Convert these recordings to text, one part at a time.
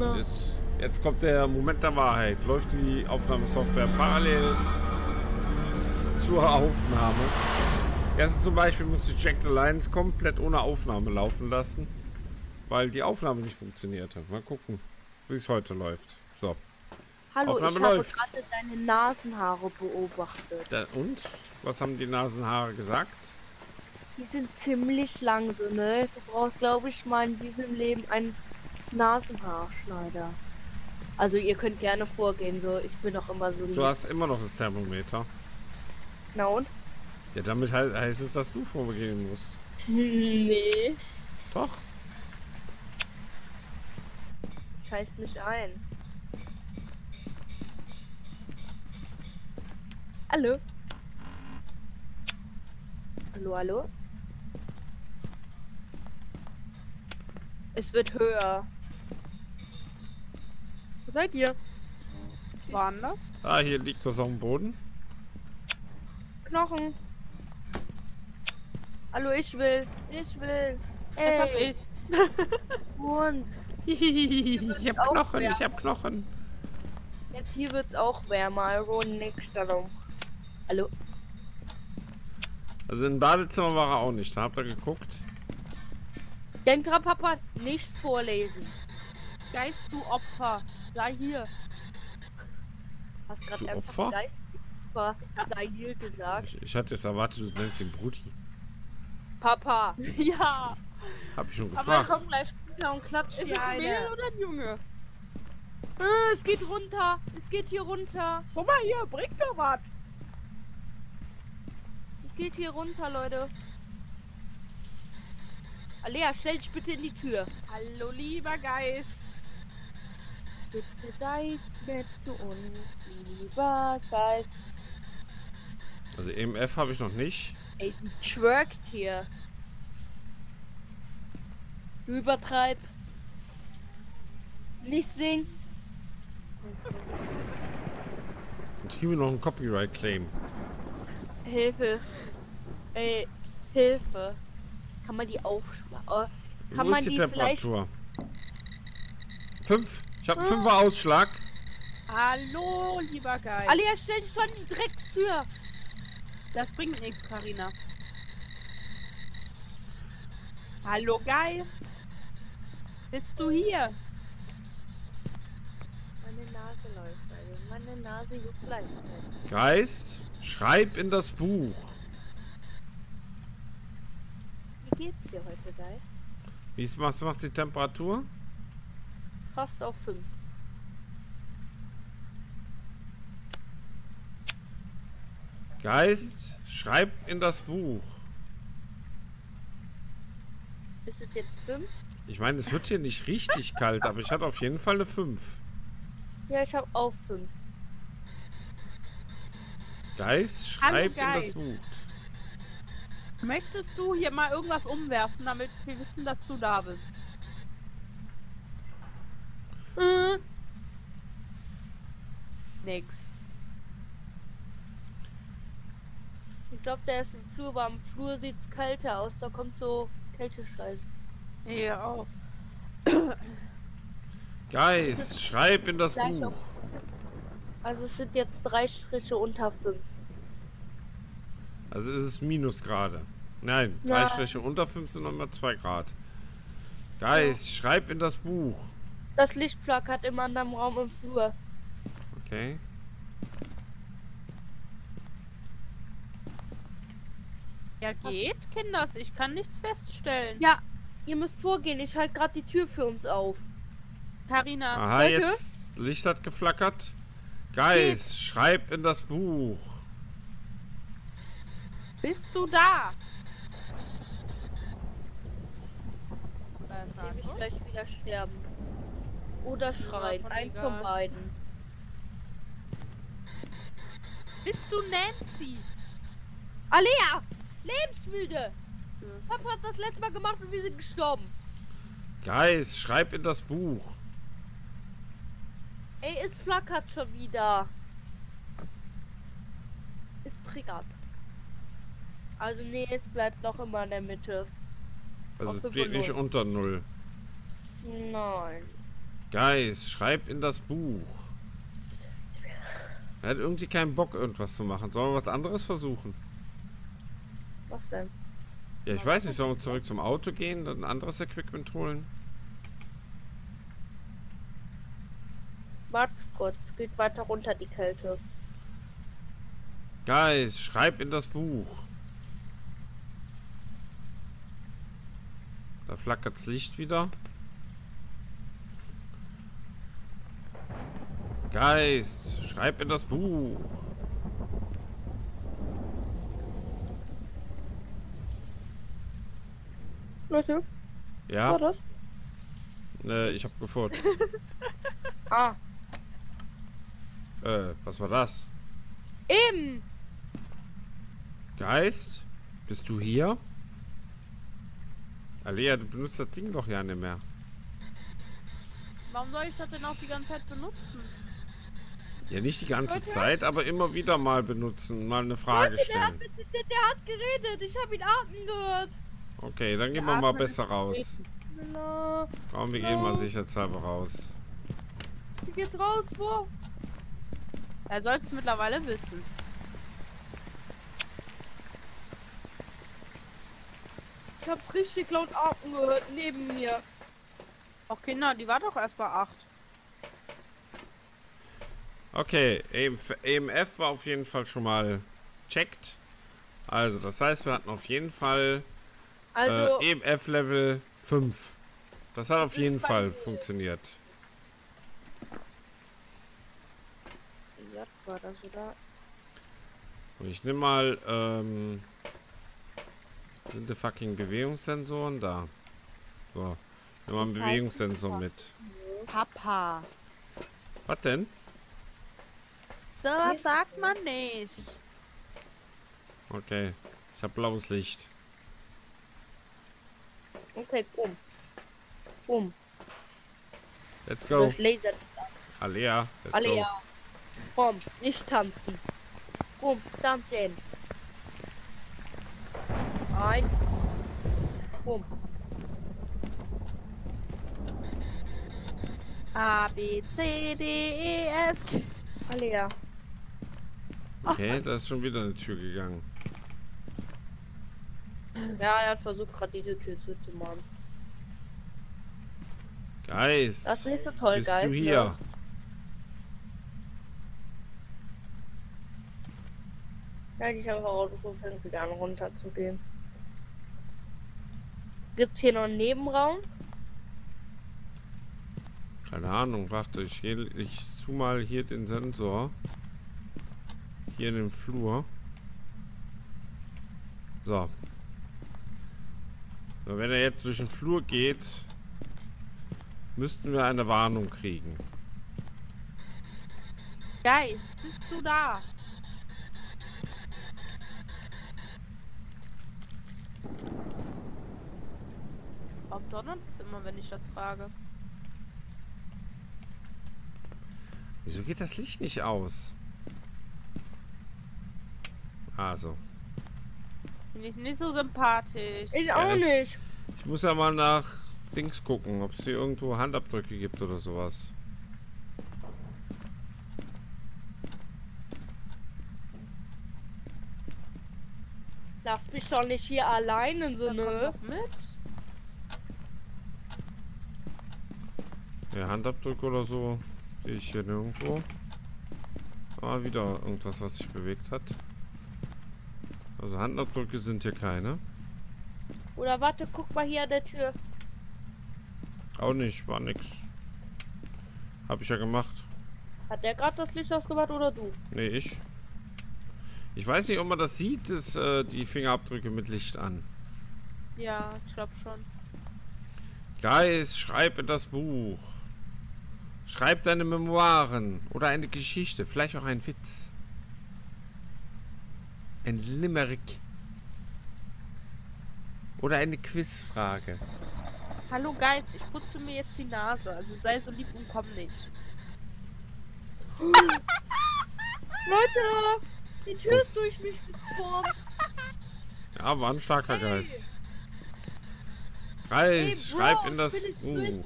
drin. Jetzt, jetzt kommt der Moment der Wahrheit. Läuft die Aufnahmesoftware parallel zur Aufnahme? Erstens zum Beispiel muss ich Jack the Lions komplett ohne Aufnahme laufen lassen, weil die Aufnahme nicht funktionierte. Mal gucken, wie es heute läuft. So. Hallo, Aufnahme ich habe läuft. gerade deine Nasenhaare beobachtet. Da, und? Was haben die Nasenhaare gesagt? Die sind ziemlich lang so, ne? Du brauchst, glaube ich, mal in diesem Leben einen Nasenhaarschneider. Also ihr könnt gerne vorgehen, so ich bin doch immer so lieb. Du hast immer noch das Thermometer. Na und? Ja, damit he heißt es, dass du vorgehen musst. Nee. Doch. Scheiß mich ein. Hallo? Hallo, hallo? Es wird höher. Seid ihr? Waren das? Ah, hier liegt was auf dem Boden. Knochen. Hallo, ich will. Ich will. Jetzt hab Ey, ich's. und ich hab Knochen, wärmer. ich hab Knochen. jetzt hier wird's auch wärmer. Also nix darum. Hallo? Also im Badezimmer war er auch nicht. Da habt ihr geguckt. Denk dran, Papa, nicht vorlesen. Geist, du Opfer. Sei hier. Hast Du gerade ernsthaft Opfer? Geist über Sahil gesagt? Ich, ich hatte jetzt erwartet, du nennst ihn Brudi. Papa. Ja. Hab ich schon Aber gefragt. komm gleich runter und klatsch Ist hier es ein Mädel oder ein Junge? Ah, es geht runter. Es geht hier runter. Guck mal hier, bringt doch was. Es geht hier runter, Leute. Alea, stell dich bitte in die Tür. Hallo, lieber Geist. Bitte seid nett zu uns, lieber Geist. Also EMF habe ich noch nicht. Ey, die twerkt hier. Du übertreib. Nicht singen. Jetzt kriegen wir noch einen Copyright-Claim. Hilfe. Ey, Hilfe. Kann man die aufschlagen? Kann Wo man ist die, die vielleicht... Temperatur? Fünf. Ich habe einen Fünfer Ausschlag. Hallo, lieber Geist. Alia, stell dich schon in die Dreckstür. Das bringt nichts, Karina. Hallo, Geist. Bist du hier? Meine Nase läuft, also meine Nase juckt leicht. Geist, schreib in das Buch. Wie geht's dir heute, Geist? Wie ist, was macht die Temperatur? Fast auf 5. Geist, schreib in das Buch. Ist es jetzt 5? Ich meine, es wird hier nicht richtig kalt, aber ich hatte auf jeden Fall eine 5. Ja, ich habe auch 5. Geist, Hallo, schreib in das. Buch. Möchtest du hier mal irgendwas umwerfen, damit wir wissen, dass du da bist? Äh, Nix. Ich glaube, der ist im Flur, aber am Flur sieht's kälter aus. Da kommt so Kältescheiß. Ja, auch. Geist, schreib in das Gleich Buch. auf- Also es sind jetzt drei Striche unter 5. Also ist es Minusgrade. Nein, drei Nein. Striche unter 5 sind nochmal 2 Grad. Geist, schreib in das Buch. Das Licht flackert im anderen Raum im Flur. Okay. Ja, geht, Kinders. Ich kann nichts feststellen. Ja, ihr müsst vorgehen. Ich halte gerade die Tür für uns auf. Karina, Aha, Leute? jetzt Licht hat geflackert. Geist, schreib in das Buch. bist du da? Antwort. gleich wieder sterben. Oder schreien. von Eins egal. von beiden. Bist du Nancy? Alea! Lebensmüde! Papa hat das letzte Mal gemacht und wir sind gestorben. Geist, schreib in das Buch. Ey, es flackert schon wieder. Es triggert. Also nee, es bleibt noch immer in der Mitte. Also es geht nicht 5 und unter Null. Nein. Geist, schreib in das Buch. Er hat irgendwie keinen Bock, irgendwas zu machen. Sollen wir was anderes versuchen? Was denn? Ja, ich weiß nicht. Sollen wir zurück zum Auto gehen und ein anderes Equipment holen? Warte kurz, geht weiter runter die Kälte. Geist, schreib in das Buch. Da flackert das Licht wieder. Geist, schreib in das Buch. Leute, was Ja, war das? äh, ich hab gefurzt. Ah, äh, was war das? eben! Geist, bist du hier? Alea, du benutzt das Ding doch ja nicht mehr. Warum soll ich das denn auch die ganze Zeit benutzen? Ja, nicht die ganze Zeit, aber immer wieder mal benutzen, mal eine Frage Leute, der hat, stellen. der, der hat geredet, ich habe ihn atmen gehört. Okay, dann gehen wir mal besser raus. Na, Komm, wir gehen mal sicherheitshalber raus. wie geht's raus, wo? Er soll es mittlerweile wissen. Ich hab's richtig laut atmen gehört, neben mir. Auch Kinder, die war doch erst bei 8. Okay, EMF, EMF war auf jeden Fall schon mal checkt. Also, das heißt, wir hatten auf jeden Fall Also, äh, EMF Level 5. Das hat auf ist jeden Fall funktioniert. ja, war das, oder? Und ich nehme mal, ähm, sind die fucking Bewegungssensoren da? So, ich nehme mal einen Das Bewegungssensor mit. Papa. Was denn? So was sagt man nicht. Okay, ich habe blaues Licht. Okay, bumm. Bumm. Let's go. Das Laser. Alea, let's Alle go. Komm, nicht tanzen. Bumm, tanzen. Ein. Bumm. A, B, C, D, E, F. G. Alle ja. Okay, da ist schon wieder eine Tür gegangen. Ja, er hat versucht gerade diese Tür zuzumachen. Geist. Das ist nicht so toll, bist Geist. du hier? Ne? Ja, ich habe Auto fängt wieder an runterzugehen. Gibt's hier noch einen Nebenraum? Keine Ahnung, warte, ich, ich zu mal hier den Sensor. Hier in den Flur. So. so. Wenn er jetzt durch den Flur geht, müssten wir eine Warnung kriegen. Geist, bist du da? Warum donnert es immer, wenn ich das frage? Wieso geht das Licht nicht aus? Also. Bin ich nicht so sympathisch. Ich Ja, auch ich- nicht. Ich muss ja mal nach Dings gucken, ob es hier irgendwo Handabdrücke gibt oder sowas. Lass mich doch nicht hier allein in so eine. doch mit. Ja, Handabdrücke oder so sehe ich hier nirgendwo. Ah, wieder irgendwas, was sich bewegt hat. Also Handabdrücke sind hier keine. Oder warte, guck mal hier an der Tür. Auch nicht, war nix. Hab ich ja gemacht. Hat der gerade das Licht ausgemacht oder du? Nee, ich. Ich weiß nicht, ob man das sieht, ist, äh, die Fingerabdrücke mit Licht an. Ja, ich glaube schon. Geist, schreib in das Buch. Schreib deine Memoiren oder eine Geschichte, vielleicht auch ein Witz. Ein Limerick. Oder eine Quizfrage. Hallo Geist, ich putze mir jetzt die Nase. Also sei so lieb und komm nicht. Leute! Die Tür ist durch mich gekommen. Ja, war ein starker Hey. Geist. Hey, Geist, Bro, schreib in das Buch.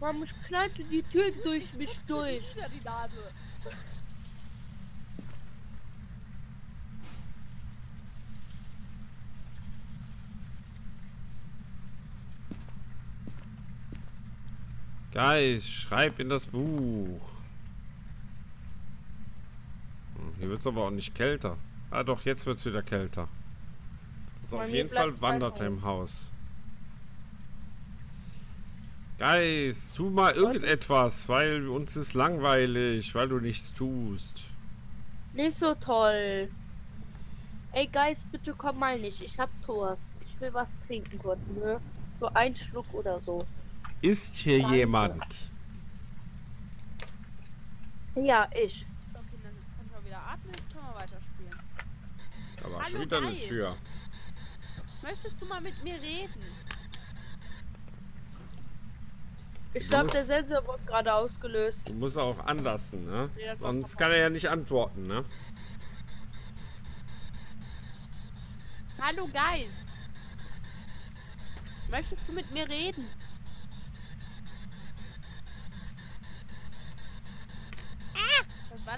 Mama, ich knallte die Tür durch mich durch. Die Nase. Geist, schreib in das Buch. Hm, Hier wird es aber auch nicht kälter. Ah doch, jetzt wird es wieder kälter. Also Bei auf jeden Fall wandert er im Haus. Geist, tu mal irgendetwas, weil uns ist langweilig, weil du nichts tust. Nicht so toll. Ey, Geist, bitte komm mal nicht. Ich hab Durst. Ich will was trinken kurz, ne? So ein Schluck oder so. Ist hier Danke. jemand? Ja, ich. So, Kinder, jetzt können wir wieder atmen, jetzt können wir weiterspielen. Da war Hallo, schon wieder eine. Tür. Möchtest du mal mit mir reden? Ich glaube, der Sensor wird gerade ausgelöst. Du musst auch anlassen, ne? Nee, Sonst kann er ja nicht antworten, ne? Hallo Geist. Möchtest du mit mir reden? Ah,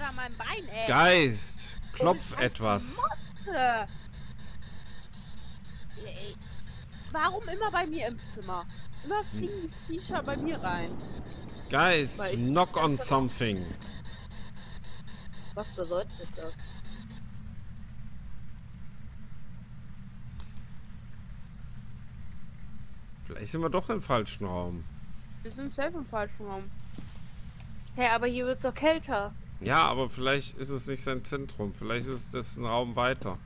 das war da mein Bein, ey. Geist, klopf etwas. Warum immer bei mir im Zimmer? Immer fliegen die Viecher bei mir rein. Geist, knock on something. Was bedeutet das? Vielleicht sind wir doch im falschen Raum. Wir sind safe im falschen Raum. Hey, aber hier wird's doch kälter. Ja, aber vielleicht ist es nicht sein Zentrum. Vielleicht ist das ein Raum weiter.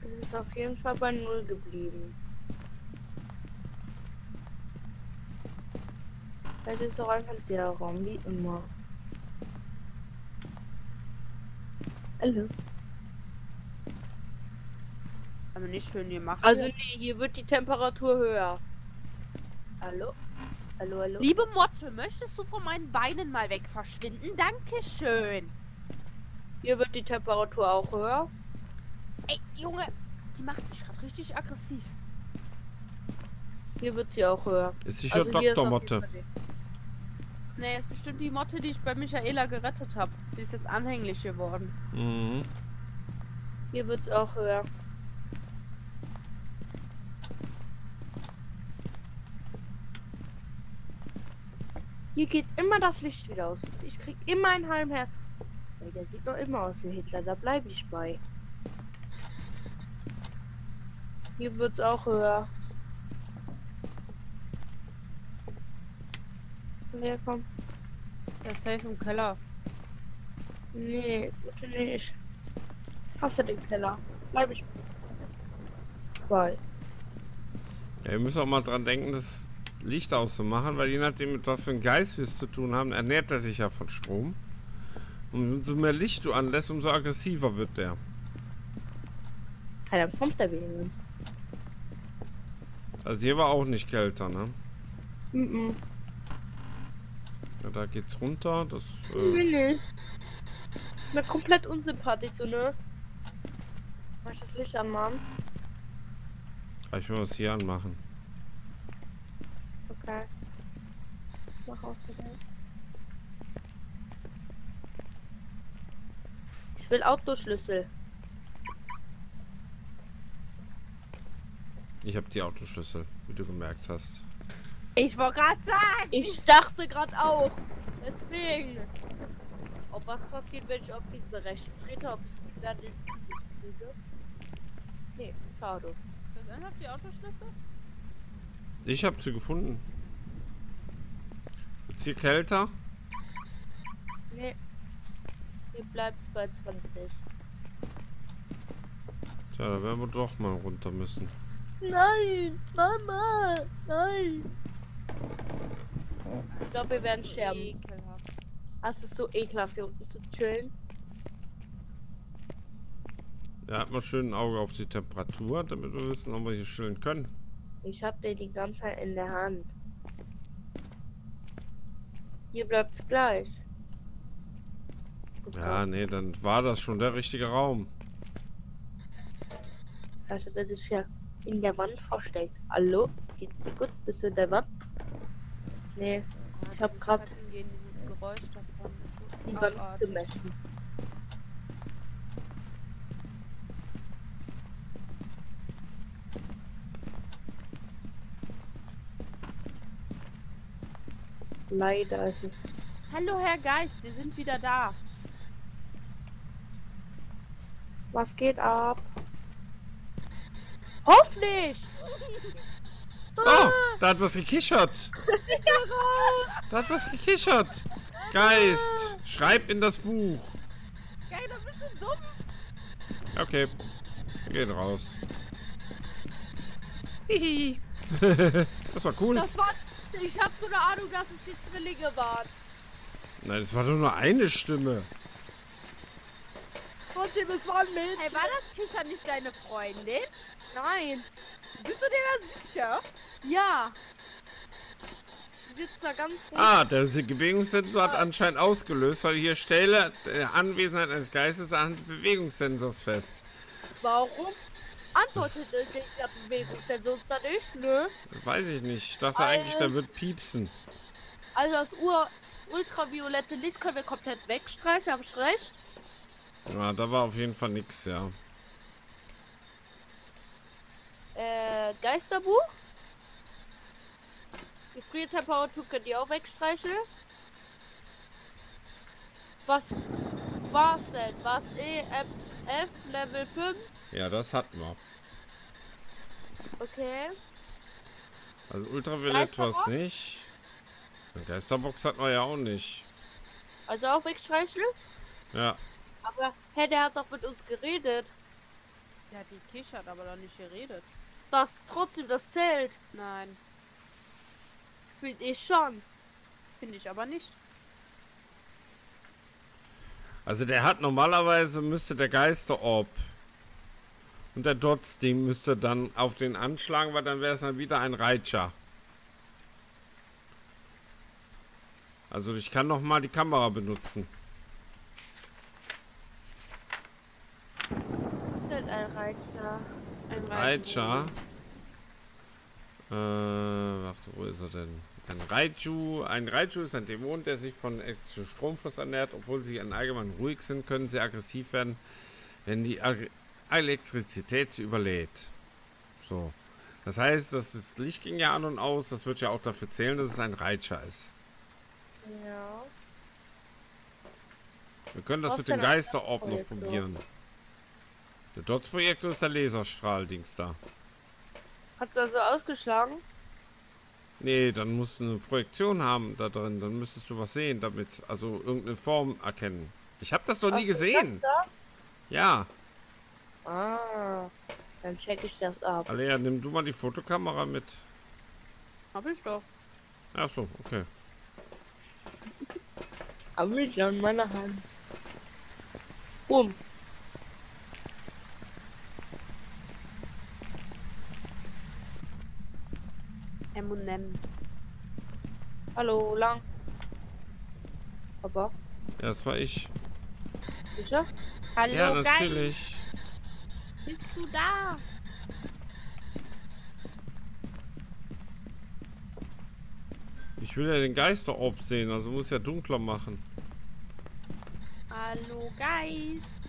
Es ist auf jeden Fall bei Null geblieben. Vielleicht ist auch einfach der Raum, wie immer. Hallo. Aber nicht schön gemacht. Also nee, hier wird die Temperatur höher. Hallo? Hallo, hallo? Liebe Motte, möchtest du von meinen Beinen mal weg verschwinden? Dankeschön. Hier wird die Temperatur auch höher. Ey, Junge, die macht mich gerade richtig aggressiv. Hier wird sie auch höher. Ist sicher Also Dr. Motte. Nee, ist bestimmt die Motte, die ich bei Michaela gerettet habe. Die ist jetzt anhänglich geworden. Mhm. Hier wird es auch höher. Hier geht immer das Licht wieder aus. Ich krieg immer einen halben Herz. Ey, der sieht doch immer aus wie Hitler, da bleibe ich bei. Hier wird es auch höher. Wer kommt? Der ist safe im Keller. Nee, bitte nicht. Ich hasse den Keller. Bleib ich bei. Ja, wir müssen auch mal dran denken, das Licht auszumachen, weil je nachdem, mit was für einem Geist wir es zu tun haben, ernährt er sich ja von Strom. Und umso mehr Licht du anlässt, umso aggressiver wird der. Ja, dann kommt er wieder. Also hier war auch nicht kälter, ne? Mhm. Ja, da geht's runter. Das, äh, Nee, nee. Mir komplett unsympathisch, so, ne? Mach ich das Licht anmachen? ah, ich will was hier anmachen. Okay. Mach aus. Ich will Autoschlüssel. Ich habe die Autoschlüssel, wie du gemerkt hast. Ich wollte gerade sagen. Ich dachte gerade auch. Deswegen. Ob was passiert, wenn ich auf diese rechten trete, ob ich dann Gesicht kriege? Nee, schade. Was ernsthaft die Autoschlüssel? Ich habe sie gefunden. Ist hier kälter? Nee. Hier bleibt's bei 20. Tja, da werden wir doch mal runter müssen. Nein, Mama, nein. Ich glaube, wir werden sterben. Ekelhaft. Es ist so ekelhaft, hier unten zu chillen. Ja, hat mal schön ein Auge auf die Temperatur, damit wir wissen, ob wir hier chillen können. Ich hab den die ganze Zeit in der Hand. Hier bleibt's gleich. Ja, nee, dann war das schon der richtige Raum. Hat er sich ja in der Wand versteckt. Hallo? Geht's dir gut? Bist du in der Wand? Nee, Ich hab grad- dieses Geräusch davon ist so die Wand abartig. gemessen. Leider ist es. Hallo Herr Geist, wir sind wieder da. Was geht ab? Hoffentlich! Oh, da hat was gekichert. Da hat was gekichert. Geist, schreib in das Buch. Geil, da bist du dumm. Okay, wir gehen raus. Hihi. das war cool. Das war. Ich hab so eine Ahnung, dass es die Zwillinge waren. Nein, das war doch nur eine Stimme. Trotzdem, es waren Mädchen. Hey, war das Kicher nicht deine Freundin? Nein. Bist du dir da sicher? Ja. Sitzt da ganz ruhig. Ah, der Bewegungssensor hat anscheinend ausgelöst, weil hier stelle äh, Anwesenheit eines Geistes anhand des Bewegungssensors fest. Warum antwortet der Bewegungssensor da nicht? Nö. Das weiß ich nicht. Ich dachte eigentlich, da wird piepsen. Also das Ur ultraviolette Licht können wir komplett wegstreichen, habe ich recht? Ja, da war auf jeden Fall nix, ja. Äh, Geisterbuch? Die Gefriertemperatur könnt ihr auch wegstreichen. Was war's denn? Was EMF Level 5? Ja, das hatten wir. Okay. Also Ultraviolett war es nicht. Eine Geisterbox hatten wir ja auch nicht. Also auch wegstreichen? Ja. Aber, hä, der hat doch mit uns geredet. Der hat die kichert, aber doch nicht geredet. Das trotzdem, das zählt. Nein, Finde ich schon. finde ich aber nicht. Also der hat normalerweise müsste der Geisterorb und der Dots-Ding müsste dann auf den anschlagen, weil dann wäre es dann wieder ein Reitscher. Also ich kann noch mal die Kamera benutzen. Was ist denn ein Reiter? Ein Reitscher. Äh, warte, wo ist er denn? Ein Raiju. Ein Raiju ist ein Dämon, der sich von elektrischem Stromfluss ernährt. Obwohl sie allgemein ruhig sind, können sie aggressiv werden, wenn die Elektrizität überlädt. So. Das heißt, dass das Licht ging ja an und aus. Das wird ja auch dafür zählen, dass es ein Reitscher ist. Ja. Wir können das Was mit dem Geisterorb noch probieren. Der Dots-Projektor ist der Laserstrahl-Dings da. Hat er so ausgeschlagen? Nee, dann musst du eine Projektion haben da drin. Dann müsstest du was sehen damit. Also irgendeine Form erkennen. Ich habe das doch nie Ach, gesehen. das Ja. Ah, dann check ich das ab. Alea, nimm du mal die Fotokamera mit. Hab ich doch. Ach so, okay. Hab ich an meiner Hand. Boom. M&M. Hallo, lang. Aber, Ja, das war ich. sicher? Hallo, ja, natürlich. Bist du da? Ich will ja den Geisterorb sehen, also muss ja dunkler machen. Hallo, Geist.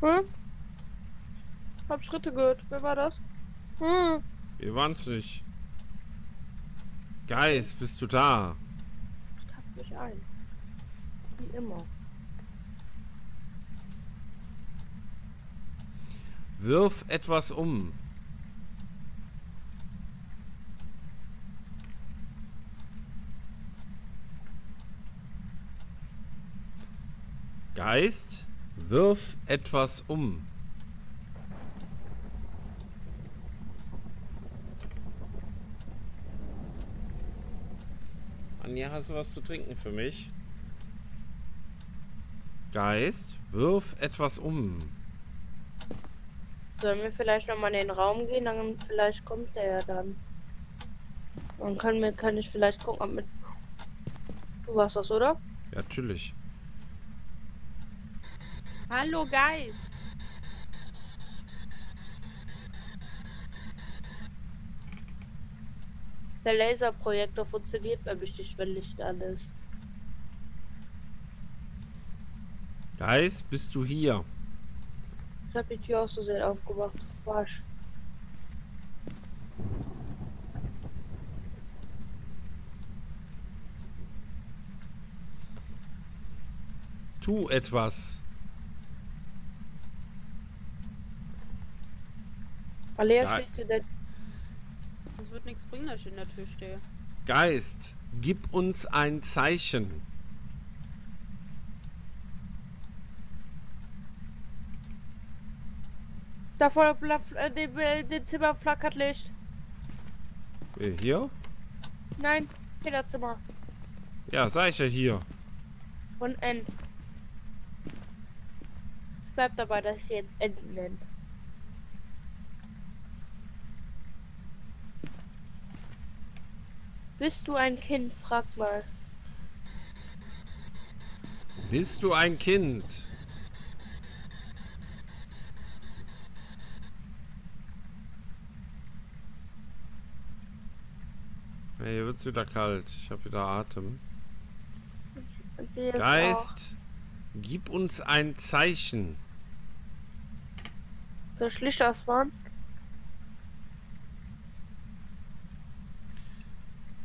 Hm? Hab Schritte gehört. Wer war das? Hm. Wir waren's nicht. Geist, bist du da? Ich hab mich ein. Wie immer. Wirf etwas um. Geist, wirf etwas um. Anja, hast du was zu trinken für mich? Geist, wirf etwas um. Sollen wir vielleicht nochmal in den Raum gehen? Dann vielleicht kommt der ja dann. Dann können wir, kann ich vielleicht gucken, ob mit. Du warst das, oder? Ja, natürlich. Hallo Geist. Der Laserprojektor funktioniert nämlich nicht, wenn Licht an ist. Geist, bist du hier? Ich habe die Tür aus so sehr aufgemacht. Wasch. Tu etwas. Alea, Ja. schließt du denn? Das wird nichts bringen, dass ich in der Tür stehe. Geist, gib uns ein Zeichen. Da vor der äh, dem, äh, dem Zimmer flackert Licht. Äh, Hier? Nein, Kinderzimmer. Ja, sag ich ja hier. Und N. Ich bleib dabei, dass ich sie jetzt N nenne. Bist du ein Kind? Frag mal. Bist du ein Kind? Ja, hier wird's wieder kalt. Ich habe wieder Atem. Auch- Geist, gib uns ein Zeichen. Soll ich Licht ausmachen?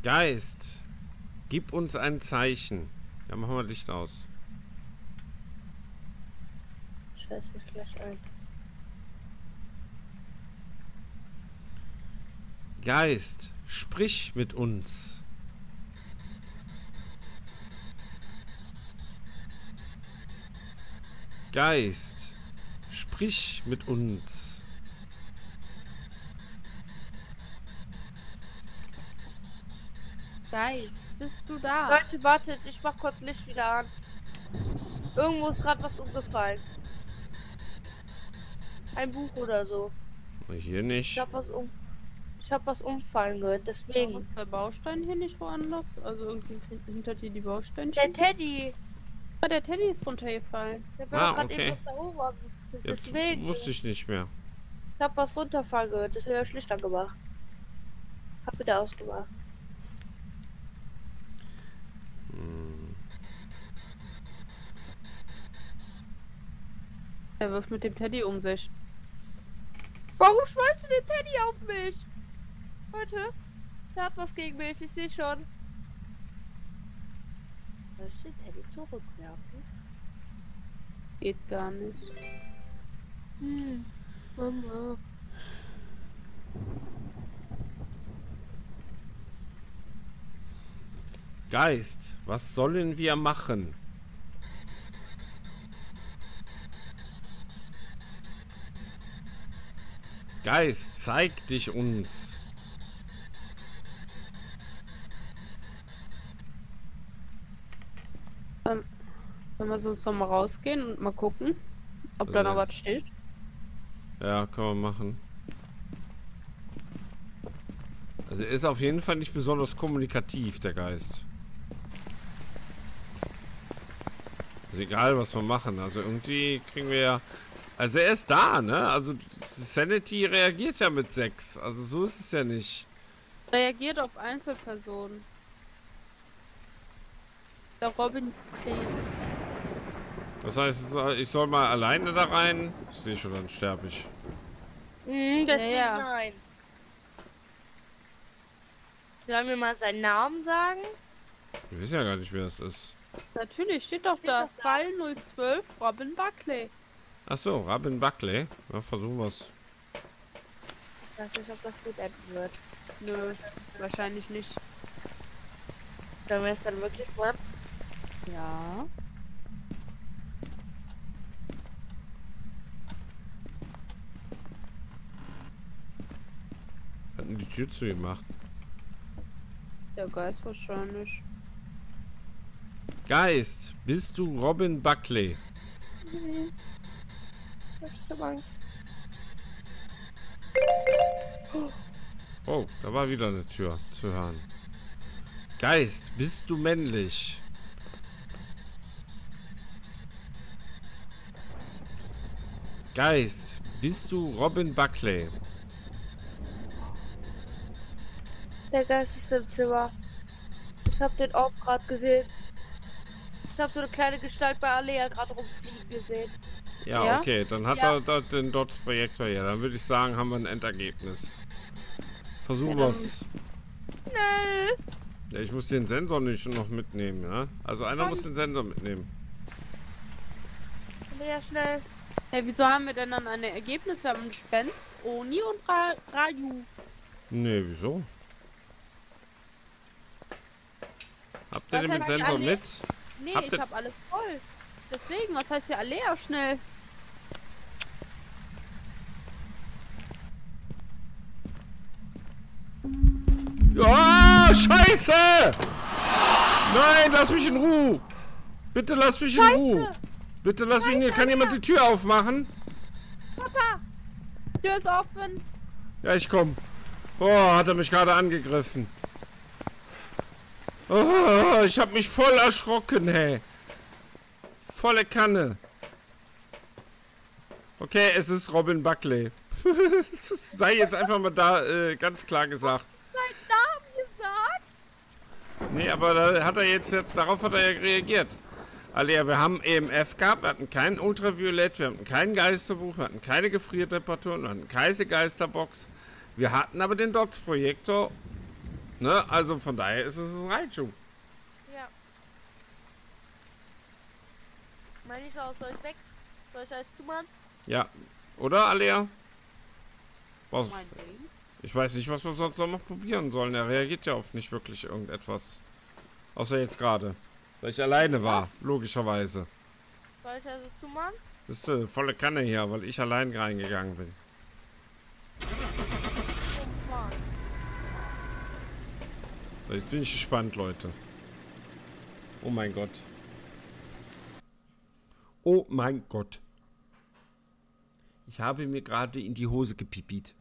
Geist, gib uns ein Zeichen. Ja, machen wir Licht aus. Scheiß mich gleich ein. Geist, sprich mit uns. Geist, sprich mit uns. Geist, bist du da? Leute, wartet, ich mach kurz Licht wieder an. Irgendwo ist gerade was umgefallen. Ein Buch oder so. Hier Ich nicht. hab was um. Ich hab was umfallen gehört, Warum deswegen. ist der Baustein hier nicht woanders? Also irgendwie hin- hinter dir die Bausteinchen? Der Teddy, Ah, der Teddy ist runtergefallen. der war Ah, gerade okay. eben noch da oben. Jetzt Deswegen. wusste ich nicht mehr. Ich hab was runterfallen gehört, deswegen hab ich Licht angemacht. Hab wieder ausgemacht. Er wirft mit dem Teddy um sich. Warum schmeißt du den Teddy auf mich? Leute, der hat was gegen mich, ich sehe schon. Soll ich den Teddy zurückwerfen? Geht gar nicht. Hm. Mama. Geist, was sollen wir machen? Geist, zeig dich uns. Können wir sonst noch mal rausgehen und mal gucken, ob da Äh. noch was steht? Ja, kann man machen. Also er ist auf jeden Fall nicht besonders kommunikativ, der Geist. Also egal, was wir machen. Also irgendwie kriegen wir ja... Also er ist da, ne? Also Sanity reagiert ja mit 6. Also so ist es ja nicht. Reagiert auf Einzelpersonen. Der Robin. Das heißt, ich soll mal alleine da rein. Ich sehe schon, dann sterbe ich. Hm, deswegen ja. nein. Sollen wir mal seinen Namen sagen? Ich weiß ja gar nicht, wer das ist. Natürlich steht doch Steht da. doch da. Fall 012 Robin Buckley. Ach so, Robin Buckley. Ja, versuchen wir es. Ich weiß nicht, ob das gut enden wird. Nö, wahrscheinlich nicht. Sollen wir es dann wirklich machen? Ja. Hatten die Tür zu gemacht. Der Geist wahrscheinlich. Geist, bist du Robin Buckley? Nee. Ich hab Angst. Oh, da war wieder eine Tür zu hören. Geist, bist du männlich? Geist, bist du Robin Buckley? Der Geist ist im Zimmer. Ich hab den auch gerade gesehen. Ich hab so eine kleine Gestalt bei Alea gerade rumfliegen gesehen. Ja, Ja? okay, dann hat Ja. er da den Dots-Projektor hier. Dann würde ich sagen, haben wir ein Endergebnis. Versuchen Ja, wir dann- es. Nee. Ja, ich muss den Sensor nicht noch mitnehmen, ja? Also einer Mann. muss den Sensor mitnehmen. Alea, schnell. Hey, wieso haben wir denn dann ein Ergebnis? Wir haben Spence, Oni und Ra Raju. Nee, wieso? Habt ihr Was den mit Sensor mit? Nee, Habt ich hab alles voll. Deswegen, was heißt hier Alea schnell? Ja, scheiße! Nein, lass mich in Ruhe! Bitte lass mich in Ruhe! Bitte lass mich in Ruhe. Kann jemand die Tür aufmachen? Papa! Tür ist offen. Ja, ich komm. Oh, hat er mich gerade angegriffen. Oh, ich hab mich voll erschrocken, hey. Volle Kanne. Okay, es ist Robin Buckley. Sei jetzt einfach mal da äh, ganz klar gesagt. Deinen Namen gesagt? Nee, aber da hat er jetzt, jetzt darauf hat er ja reagiert. Alia, wir haben EMF gehabt, wir hatten kein Ultraviolett, wir hatten kein Geisterbuch, wir hatten keine Gefriertemperaturen, wir hatten keine Geisterbox. Wir hatten aber den Dots-Projektor. Ne, also von daher ist es ein Raichu. Ja. Meine ich aus, soll ich weg? Soll ich alles zumachen? Ja. Oder, Alia? Was? Ich weiß nicht, was wir sonst noch mal probieren sollen. Er reagiert ja auf nicht wirklich irgendetwas. Außer jetzt gerade. Weil ich alleine war, logischerweise. Soll ich also zumachen? Das ist äh, volle Kanne hier, weil ich allein reingegangen bin. Oh Mann. Jetzt bin ich gespannt, Leute. Oh mein Gott. Oh mein Gott. Ich habe mir gerade in die Hose gepipit.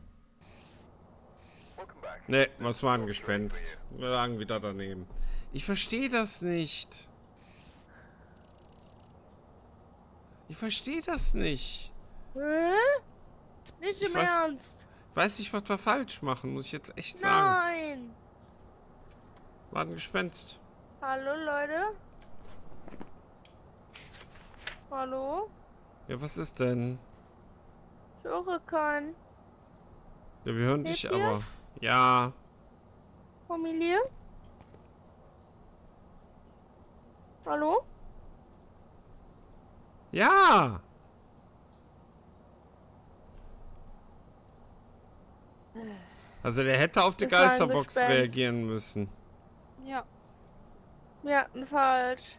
Ne, was war ein Gespenst? Wir lagen wieder daneben. Ich verstehe das nicht. Ich verstehe das nicht. Hä? Nicht im Ich weiß- Ernst. Ich weiß nicht, was wir falsch machen, muss ich jetzt echt sagen. Nein. War ein Gespenst. Hallo Leute. Hallo? Ja, was ist denn? Ich höre keinen. Ja, wir hören Lebt dich ihr? aber. Ja. Familie? Hallo? Ja. Also der hätte auf die Geisterbox reagieren müssen. Ja. Wir hatten falsch.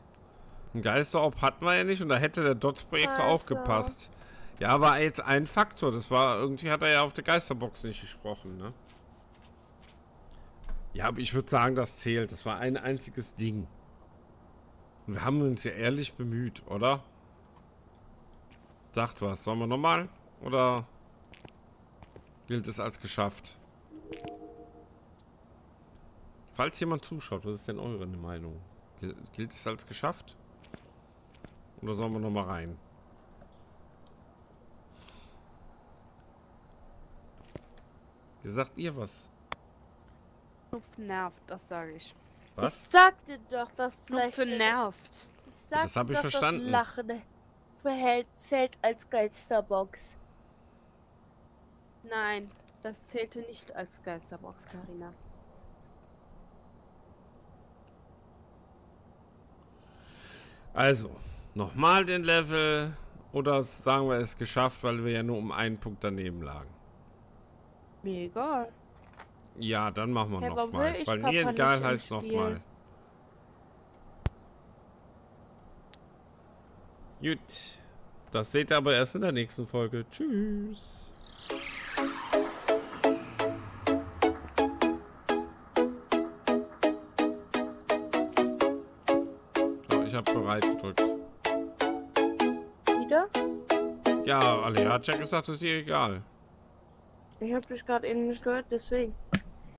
Ein Geisterorb hatten wir ja nicht und da hätte der Dots-Projektor auch gepasst. Ja, war jetzt ein Faktor. Das war, irgendwie hat er ja auf der Geisterbox nicht gesprochen, ne? Ja, aber ich würde sagen, das zählt. Das war ein einziges Ding. Und wir haben uns ja ehrlich bemüht, oder? Sagt was. Sollen wir nochmal? Oder gilt es als geschafft? Falls jemand zuschaut, was ist denn eure Meinung? Gil- Gilt es als geschafft? Oder sollen wir nochmal rein? Wie sagt ihr was? Knupf nervt, das sage ich. Was? Ich sagte doch, das Knupfe Lächeln. nervt. Ich sagte Das hab ich doch, verstanden. Das Lachen verhält, zählt als Geisterbox. Nein, das zählte nicht als Geisterbox, Karina. Also, nochmal den Level oder sagen wir es geschafft, weil wir ja nur um einen Punkt daneben lagen. Mir egal. Ja, dann machen wir warum nochmal. Weil mir egal heißt nochmal. Gut. Das seht ihr aber erst in der nächsten Folge. Tschüss. Bereit gedrückt. Wieder? Ja, Ali hat ja gesagt, das ist ihr egal. Ich habe dich gerade eben nicht gehört, deswegen.